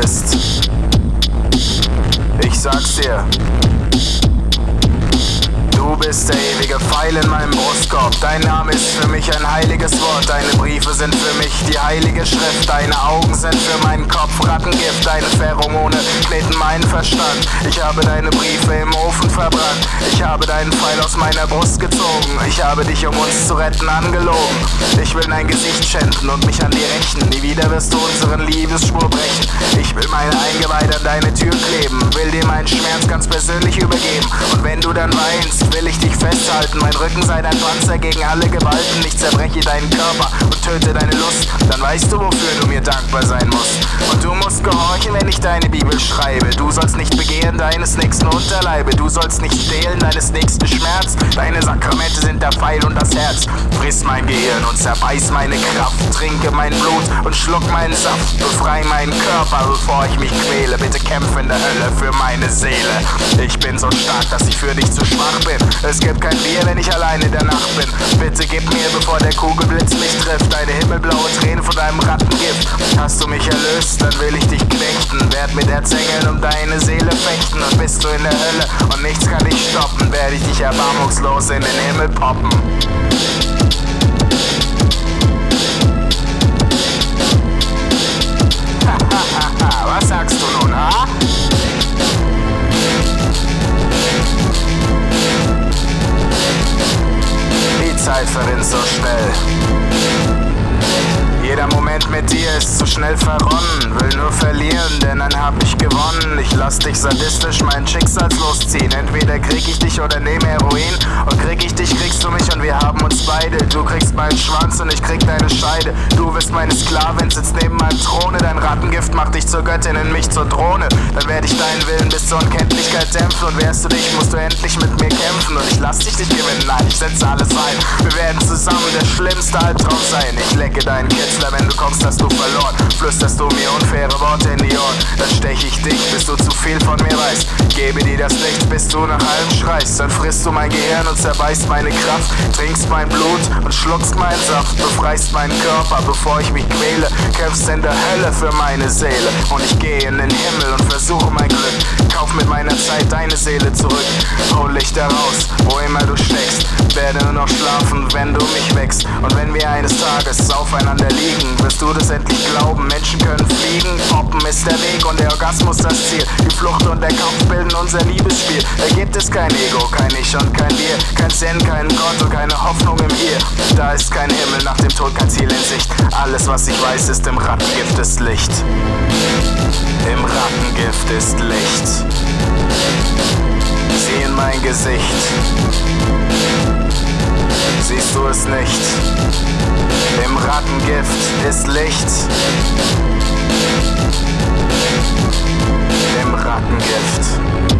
bist. Ich sag's dir. Du bist der ewige Pfeil in meinem Brustkorb. Dein Name ist für mich ein heiliges Wort. Deine Briefe sind für mich die heilige Schrift. Deine Augen sind für meinen Kopf Rattengift. Deine Pheromone kneten meinen Verstand. Ich habe deine Briefe im Ofen verbrannt. Ich habe deinen Pfeil aus meiner Brust gezogen. Ich habe dich, um uns zu retten, angelogen. Ich will dein Gesicht schänden und mich an dir rächen. Nie wieder wirst du unseren Liebesspur brechen. Ich will meine Eingeweide an deine Tür kleben. Will dir meinen Schmerz ganz persönlich übergeben. Und wenn du dann weinst, will ich dich festhalten. Mein Rücken sei dein Panzer gegen alle Gewalten. Ich zerbreche deinen Körper und töte deine Lust. Dann weißt du, wofür du mir dankbar sein musst. Und du musst gehorchen, wenn ich deine Bibel schreibe. Du sollst nicht begehren deines nächsten Unterleibe. Du sollst nicht stehlen deines nächsten Schmerz. Deine Sakramente sind der Pfeil und das Herz. Friss mein Gehirn und zerreiß meine Kraft. Trinke mein Blut und schluck meinen Saft. Befrei meinen Körper, bevor ich mich quäle. Bitte kämpfe in der Hölle für meine Seele. Ich bin so stark, dass ich für dich zu schwach bin. Es gibt kein Bier, wenn ich allein in der Nacht bin. Bitte gib mir, bevor der Kugelblitz mich trifft, deine himmelblaue Träne von deinem Rattengift. Hast du mich erlöst, dann will ich dich knechten. Werd mit Erzengeln um deine Seele fechten. Und bist du in der Hölle und nichts kann dich stoppen, werde ich dich erbarmungslos in den Himmel poppen. So schnell. Jeder Moment mit dir ist zu schnell verronnen. Will nur verlieren, denn dann hab ich gewonnen. Ich lass dich sadistisch mein Schicksal losziehen. Entweder krieg ich dich oder nehme Heroin. Und krieg ich dich, kriegst du mich und wir haben uns beide. Du kriegst meinen Schwanz und ich krieg deine Scheide. Du bist meine Sklavin, sitzt neben meinem Throne. Dein Rattengift macht dich zur Göttin, in mich zur Drohne. Dann werde ich deinen Willen bis zur Unkenntlichkeit dämpfen. Und wärst du dich, musst du endlich mit mir kämpfen. Und ich lass dich nicht gewinnen, nein, ich setze alles ein. Wir werden zusammen der schlimmste Albtraum sein. Ich lecke deinen Kitzler, wenn du kommst, hast du verloren. Flüsterst du mir unfaire Worte in die Ohren, dann stech ich dich, bis du zu viel von mir weißt. Gebe dir das Licht, bis du nach allem schreist. Dann frisst du mein Gehirn und zerbeißt meine Kraft. Trinkst mein Blut und schluckst meinen Saft. Befreist meinen Körper, bevor ich mich quäle. Kämpfst in der Hölle für meine Seele. Und ich gehe in den Himmel und versuche mein Glück. Kauf mit meiner Zeit deine Seele zurück. Hol Licht heraus, wo immer du steckst. Werde nur noch schlafen, wenn du mich wächst. Und wenn wir eines Tages aufeinander liegen, wirst du das endlich glauben. Menschen können fliegen, poppen ist der Weg und der Orgasmus das Ziel. Die Flucht und der Kampf bilden unser Liebesspiel. Da gibt es kein Ego, kein Ich und kein Wir. Kein Sinn, kein Gott und keine Hoffnung im Hier. Da ist kein Himmel, nach dem Tod kein Ziel in Sicht. Alles, was ich weiß, ist im Rattengift ist Licht. Im Rattengift ist Licht. Sieh in mein Gesicht siehst du es nicht. Im Rattengift ist Licht. Im Rattengift.